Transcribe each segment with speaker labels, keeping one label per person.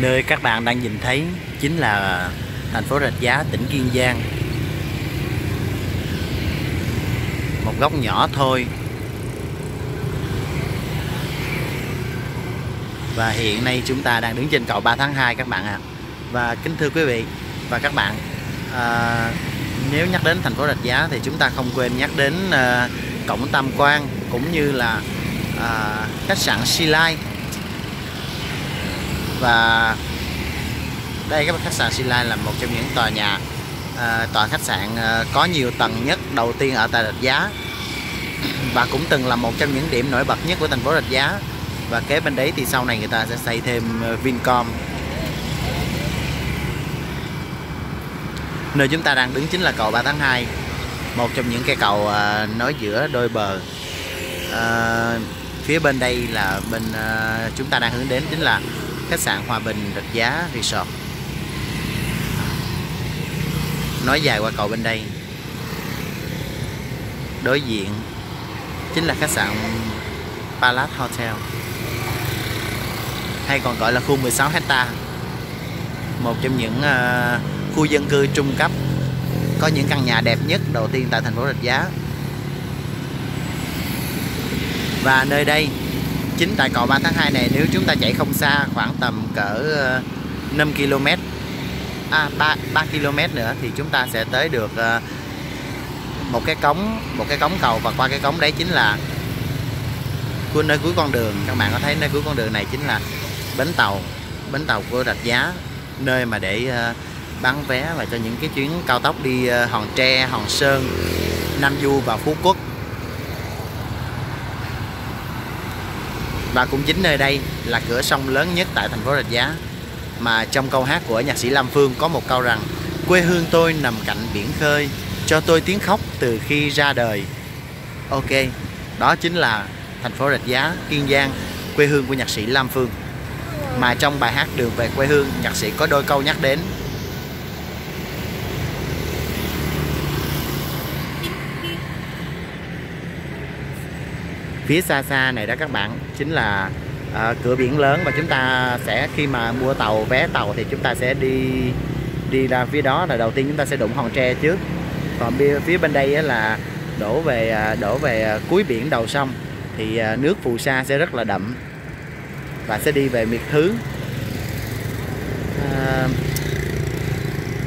Speaker 1: Nơi các bạn đang nhìn thấy chính là thành phố Rạch Giá, tỉnh Kiên Giang. Một góc nhỏ thôi. Và hiện nay chúng ta đang đứng trên cầu 3 tháng 2 các bạn ạ. À. Và kính thưa quý vị và các bạn, à, nếu nhắc đến thành phố Rạch Giá thì chúng ta không quên nhắc đến à, cổng Tam Quan cũng như là à, khách sạn Silai và đây các khách sạn Sila là một trong những tòa nhà à, tòa khách sạn à, có nhiều tầng nhất đầu tiên ở tại Rạch Giá. Và cũng từng là một trong những điểm nổi bật nhất của thành phố Rạch Giá. Và kế bên đấy thì sau này người ta sẽ xây thêm ờ, Vincom. Nơi chúng ta đang đứng chính là cầu 3 tháng 2 một trong những cây cầu à, nối giữa đôi bờ. À, phía bên đây là bên à, chúng ta đang hướng đến chính là khách sạn Hòa Bình Rạch Giá Resort. Nói dài qua cầu bên đây. Đối diện chính là khách sạn Palace Hotel. Hay còn gọi là khu 16 hecta một trong những uh, khu dân cư trung cấp. Có những căn nhà đẹp nhất đầu tiên tại thành phố Rạch Giá. Và nơi đây chính tại cầu 3 tháng 2 này nếu chúng ta chạy không xa khoảng tầm cỡ ờ, 5 km à, 3, 3 km nữa thì chúng ta sẽ tới được ờ, một cái cống một cái cống cầu và qua cái cống đấy chính là của nơi cuối con đường. Các bạn có thấy nơi cuối con đường này chính là bến tàu bến tàu của rạch giá nơi mà để ờ, bán vé và cho những cái chuyến cao tốc đi Hòn Tre, Hòn Sơn, Nam Du và Phú Quốc. Và cũng chính nơi đây là cửa sông lớn nhất tại thành phố Rạch Giá. Mà trong câu hát của nhạc sĩ Lam Phương có một câu rằng, quê hương tôi nằm cạnh biển khơi, cho tôi tiếng khóc từ khi ra đời. Ok, đó chính là thành phố Rạch Giá, Kiên Giang, quê hương của nhạc sĩ Lam Phương. Mà trong bài hát đường về quê hương, nhạc sĩ có đôi câu nhắc đến phía xa xa này đó các bạn chính là à, cửa biển lớn và chúng ta sẽ khi mà mua tàu vé tàu thì chúng ta sẽ đi đi ra phía đó là đầu tiên chúng ta sẽ đụng hòn tre trước. Còn phía bên đây là đổ về ờ, đổ về ờ, cuối biển đầu sông thì nước phù sa sẽ rất là đậm và sẽ đi về miệt thứ. À,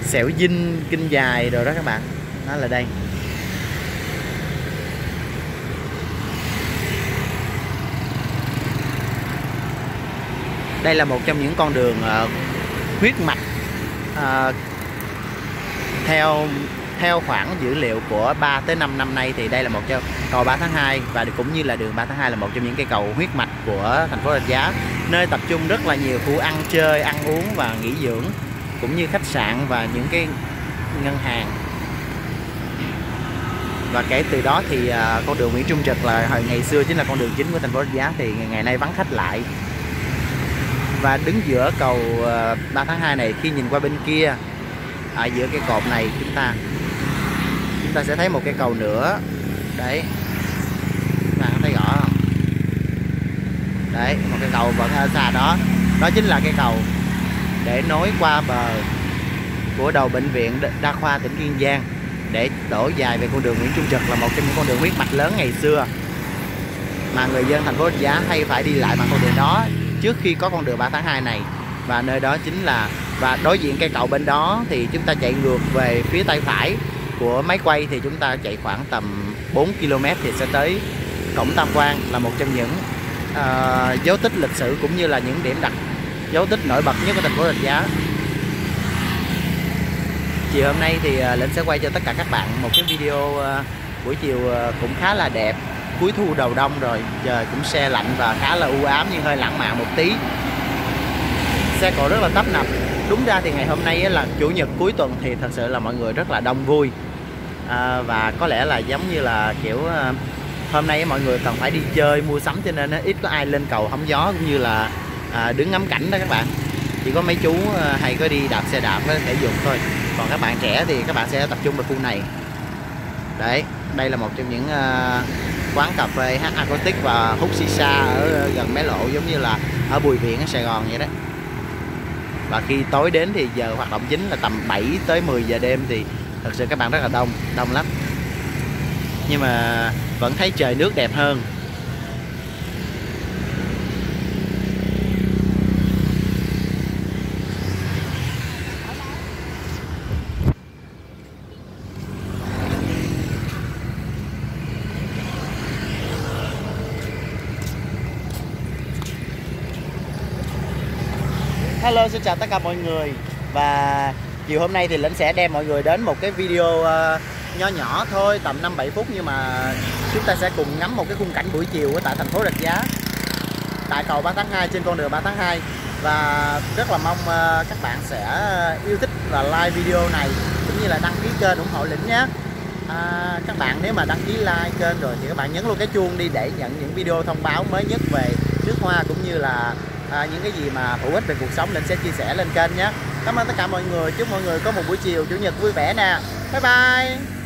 Speaker 1: xẻo dinh kinh dài rồi đó các bạn. Đó là đây. Đây là một trong những con đường uh, huyết mạch uh, theo theo khoảng dữ liệu của 3 tới 5 năm nay thì đây là một trong cầu 3 tháng 2 và cũng như là đường 3 tháng 2 là một trong những cây cầu huyết mạch của thành phố Rạch Giá. Nơi tập trung rất là nhiều khu ăn chơi ăn uống và nghỉ dưỡng cũng như khách sạn và những cái ngân hàng. Và kể từ đó thì ờ, con đường Nguyễn Trung Trực là hồi ngày xưa chính là con đường chính của thành phố Rạch Giá thì ngày nay vắng khách lại và đứng giữa cầu ờ, 3 tháng 2 này khi nhìn qua bên kia ở giữa cái cột này chúng ta chúng ta sẽ thấy một cái cầu nữa. Đấy. Các bạn thấy rõ không? Đấy, một cái cầu vẫn ở xa đó. Đó chính là cái cầu để nối qua bờ của đầu bệnh viện đa khoa tỉnh Kiên Giang để đổ dài về con đường Nguyễn Trung Trực là một trong những con đường huyết mạch lớn ngày xưa mà người dân thành phố Giá hay phải đi lại bằng con đường đó trước khi có con đường 3 tháng 2 này. Và nơi đó chính là và đối diện cây cầu bên đó thì chúng ta chạy ngược về phía tay phải của máy quay thì chúng ta chạy khoảng tầm 4 km thì sẽ tới cổng Tam Quan là một trong những uh, dấu tích lịch sử cũng như là những điểm đặc dấu tích nổi bật nhất của thành phố Rạch Giá. Chiều hôm nay thì uh, lĩnh sẽ quay cho tất cả các bạn một cái video uh, buổi chiều uh, cũng khá là đẹp cuối thu đầu đông rồi. Trời cũng xe lạnh và khá là u ám nhưng hơi lãng mạn một tí. Xe cộ rất là tấp nập. Đúng ra thì ngày hôm nay là chủ nhật cuối tuần thì thật sự là mọi người rất là đông vui. À, và có lẽ là giống như là kiểu à, hôm nay mọi người cần phải đi chơi mua sắm cho nên ít có ai lên cầu hóng gió cũng như là à, đứng ngắm cảnh đó các bạn. Chỉ có mấy chú à, hay có đi đạp xe đạp có thể dùng thôi. Còn các bạn trẻ thì các bạn sẽ tập trung vào khu này. Đấy đây là một trong những uh, quán cà phê hát acoustic và hút shisha ở gần mé lộ, giống như là ở Bùi Viện ở Sài Gòn vậy đó. Và khi tối đến thì giờ hoạt động chính là tầm 7 tới 10 giờ đêm thì thật sự các bạn rất là đông đông lắm. Nhưng mà vẫn thấy trời nước đẹp hơn. Hello xin chào tất cả mọi người. Và chiều hôm nay thì Lĩnh sẽ đem mọi người đến một cái video uh, nho nhỏ thôi tầm 5-7 phút nhưng mà chúng ta sẽ cùng ngắm một cái khung cảnh buổi chiều ở tại thành phố Rạch Giá. Tại cầu 3 tháng 2 trên con đường 3 tháng 2 và rất là mong uh, các bạn sẽ yêu thích và like video này cũng như là đăng ký kênh ủng hộ Lĩnh nhé. À, các bạn nếu mà đăng ký like kênh rồi thì các bạn nhấn luôn cái chuông đi để nhận những video thông báo mới nhất về nước hoa cũng như là à, những cái gì mà hữu ích về cuộc sống Linh sẽ chia sẻ lên kênh nhé. Cảm ơn tất cả mọi người. Chúc mọi người có một buổi chiều chủ nhật vui vẻ nè. Bye bye.